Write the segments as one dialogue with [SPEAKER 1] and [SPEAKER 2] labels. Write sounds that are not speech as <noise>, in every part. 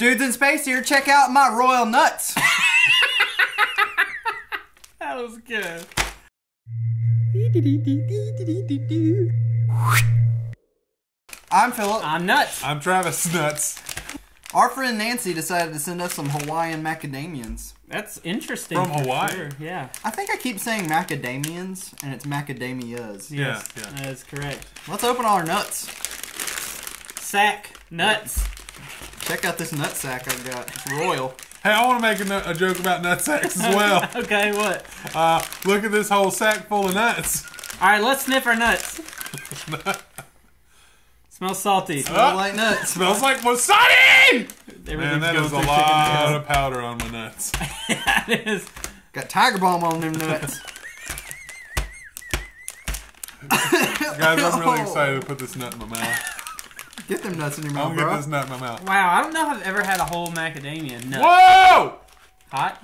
[SPEAKER 1] Dudes in space here, check out my royal nuts. <laughs>
[SPEAKER 2] That was good.
[SPEAKER 1] I'm Phillip.
[SPEAKER 2] I'm nuts.
[SPEAKER 3] I'm Travis <laughs> Nuts.
[SPEAKER 1] Our friend Nancy decided to send us some Hawaiian macadamians.
[SPEAKER 2] That's interesting.
[SPEAKER 3] From Hawaii.
[SPEAKER 2] sure, Yeah.
[SPEAKER 1] I think I keep saying macadamians, and it's macadamias.
[SPEAKER 3] Yeah,
[SPEAKER 2] Yes,
[SPEAKER 3] yeah.
[SPEAKER 2] That is correct.
[SPEAKER 1] Let's open all our nuts.
[SPEAKER 2] Sack nuts.
[SPEAKER 1] Check out this nut sack I've got. It's royal.
[SPEAKER 3] Hey, I want to make a, a joke about nut sacks as well. <laughs>
[SPEAKER 2] okay, what?
[SPEAKER 3] uh, look at this whole sack full of nuts.
[SPEAKER 2] All right, let's sniff our nuts. <laughs> Smells salty.
[SPEAKER 1] Smell like nuts.
[SPEAKER 3] Smells like wasabi! Man,
[SPEAKER 2] Everything's
[SPEAKER 3] that
[SPEAKER 2] going
[SPEAKER 3] a lot of powder on my nuts. <laughs>
[SPEAKER 2] yeah, it is.
[SPEAKER 1] Got tiger balm on them nuts.
[SPEAKER 3] Guys, I'm really excited to put this nut in my mouth.
[SPEAKER 1] Get them nuts in your
[SPEAKER 3] I'm
[SPEAKER 1] mouth,
[SPEAKER 3] gonna get
[SPEAKER 1] bro.
[SPEAKER 3] this nut in my mouth.
[SPEAKER 2] Wow, I don't know if I've ever had a whole macadamia nut.
[SPEAKER 3] Whoa!
[SPEAKER 2] Hot?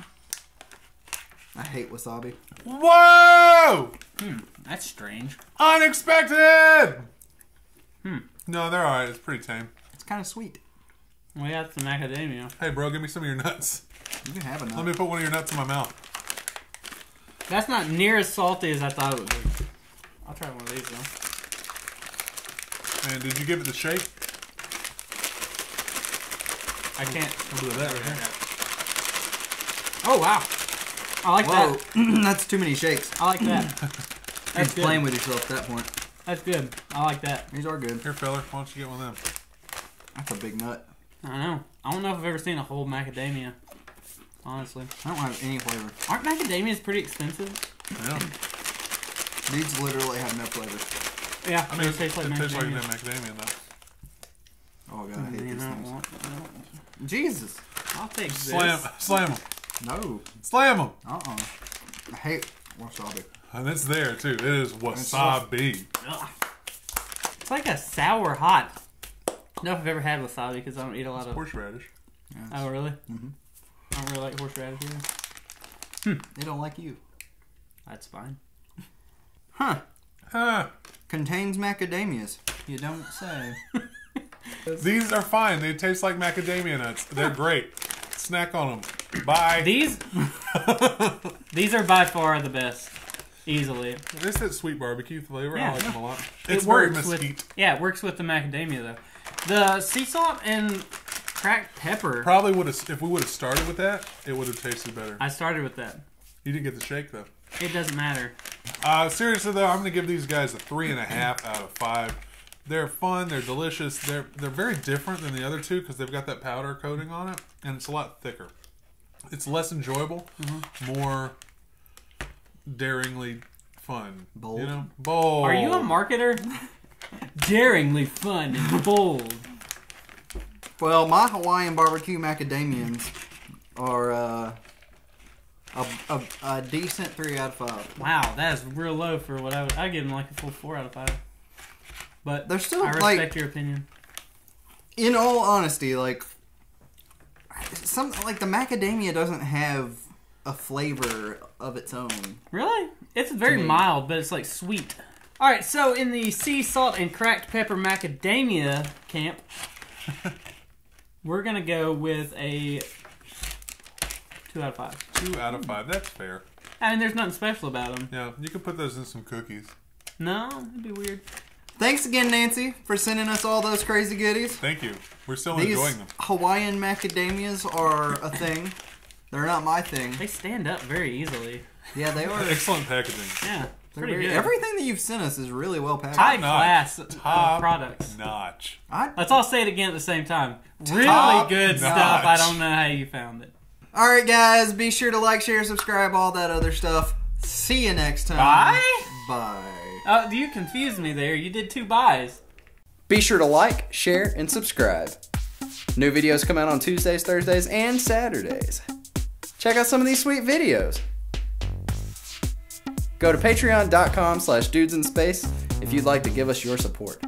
[SPEAKER 1] I hate wasabi.
[SPEAKER 3] Whoa!
[SPEAKER 2] Hmm, that's strange.
[SPEAKER 3] Unexpected!
[SPEAKER 2] Hmm.
[SPEAKER 3] No, they're alright. It's pretty tame.
[SPEAKER 1] It's kind of sweet.
[SPEAKER 2] We got some macadamia.
[SPEAKER 3] Hey, bro, give me some of your nuts.
[SPEAKER 1] You can have a nut.
[SPEAKER 3] Let me put one of your nuts in my mouth.
[SPEAKER 2] That's not near as salty as I thought it would be. I'll try one of these though.
[SPEAKER 3] And did you give it the shake?
[SPEAKER 2] I can't.
[SPEAKER 3] A little that right here.
[SPEAKER 2] Oh wow. I like
[SPEAKER 1] Whoa,
[SPEAKER 2] that. <clears throat>
[SPEAKER 1] that's too many shakes.
[SPEAKER 2] I like that.
[SPEAKER 1] You're <clears throat>
[SPEAKER 2] That's
[SPEAKER 1] playing with yourself at that point.
[SPEAKER 2] That's good. I like that.
[SPEAKER 1] These are good.
[SPEAKER 3] Here, fella, why don't you get one of them?
[SPEAKER 1] That's a big nut.
[SPEAKER 2] I know. I don't know if I've ever seen a whole macadamia. Honestly,
[SPEAKER 1] I don't have any flavor.
[SPEAKER 2] aren't macadamias pretty expensive?
[SPEAKER 3] Yeah.
[SPEAKER 1] These literally have no flavor.
[SPEAKER 2] Yeah,
[SPEAKER 3] I mean,
[SPEAKER 2] it tastes like
[SPEAKER 3] it tastes like
[SPEAKER 2] macadamia.
[SPEAKER 3] that macadamia nut.
[SPEAKER 1] Oh god, I hate these
[SPEAKER 2] know
[SPEAKER 1] things. Jesus.
[SPEAKER 2] I'll take this.
[SPEAKER 3] Slam, slam them,
[SPEAKER 1] No.
[SPEAKER 3] slam them.
[SPEAKER 1] Uh-uh. I hate wasabi.
[SPEAKER 3] And it's there too. It is wasabi.
[SPEAKER 2] It's like a sour hot. I don't know if I've ever had wasabi because I don't eat a lot of.
[SPEAKER 3] Horseradish.
[SPEAKER 2] Oh really?
[SPEAKER 1] Mhm.
[SPEAKER 2] I don't really like horseradish either.
[SPEAKER 1] They don't like you.
[SPEAKER 2] That's fine.
[SPEAKER 1] Huh.
[SPEAKER 3] Huh.
[SPEAKER 1] Contains macadamias. You don't say. <laughs>
[SPEAKER 3] These are fine. They taste like macadamia nuts. They're <laughs> great. Snack on them. Bye.
[SPEAKER 2] These <laughs> these are by far the best, easily.
[SPEAKER 3] This that sweet barbecue flavor.
[SPEAKER 2] Yeah.
[SPEAKER 3] I like them a lot.
[SPEAKER 2] It
[SPEAKER 3] It's very
[SPEAKER 2] works
[SPEAKER 3] mesquite.
[SPEAKER 2] with yeah, it works with the macadamia though. The sea salt and cracked pepper.
[SPEAKER 3] Probably would have if we would have started with that, it would have tasted better.
[SPEAKER 2] I started with that.
[SPEAKER 3] You didn't get the shake though.
[SPEAKER 2] It doesn't matter.
[SPEAKER 3] Uh, seriously though, I'm gonna give these guys a three and a half out of five. They're fun. They're delicious. They're they're very different than the other two because they've got that powder coating on it, and it's a lot thicker. It's less enjoyable, more daringly fun.
[SPEAKER 1] Bold.
[SPEAKER 3] You know, bold.
[SPEAKER 2] Are you a marketer? <laughs> Daringly fun and bold.
[SPEAKER 1] Well, my Hawaiian barbecue macadamians are uh, a, a, a decent three out of five.
[SPEAKER 2] Wow, that is real low for what I would. I give them like a full four out of five. But
[SPEAKER 1] They're still
[SPEAKER 2] I respect
[SPEAKER 1] like,
[SPEAKER 2] your opinion.
[SPEAKER 1] in all honesty, like some like the macadamia doesn't have a flavor of its own.
[SPEAKER 2] Really? It's very mild, but it's like sweet. All right, so in the sea salt and cracked pepper macadamia camp, <laughs> we're gonna go with a two out of five.
[SPEAKER 3] Two out of five. That's fair.
[SPEAKER 2] I mean, there's nothing special about them.
[SPEAKER 3] Yeah, you can put those in some cookies.
[SPEAKER 2] No, it'd be weird.
[SPEAKER 1] Thanks again, Nancy, for sending us all those crazy goodies.
[SPEAKER 3] Thank you. We're still
[SPEAKER 1] These
[SPEAKER 3] enjoying them.
[SPEAKER 1] Hawaiian macadamias are a thing. They're not my thing.
[SPEAKER 2] They stand up very easily.
[SPEAKER 1] Yeah, they are. <laughs>
[SPEAKER 3] Excellent packaging.
[SPEAKER 2] Yeah, pretty
[SPEAKER 1] very-
[SPEAKER 2] good.
[SPEAKER 1] Everything that you've sent us is really well packaged.
[SPEAKER 2] high
[SPEAKER 3] notch.
[SPEAKER 2] class
[SPEAKER 3] Top
[SPEAKER 2] products.
[SPEAKER 3] Notch.
[SPEAKER 1] I,
[SPEAKER 2] Let's all say it again at the same time. Really
[SPEAKER 3] Top
[SPEAKER 2] good stuff. I don't know how you found it.
[SPEAKER 1] all right, guys, be sure to like, share, subscribe, all that other stuff. See you next time.
[SPEAKER 2] Bye?
[SPEAKER 1] Bye.
[SPEAKER 2] Oh, you confused me there. You did two buys.
[SPEAKER 1] Be sure to like, share, and subscribe. New videos come out on Tuesdays, Thursdays, and Saturdays. Check out some of these sweet videos. Go to patreon.com slash dudes in space if you'd like to give us your support.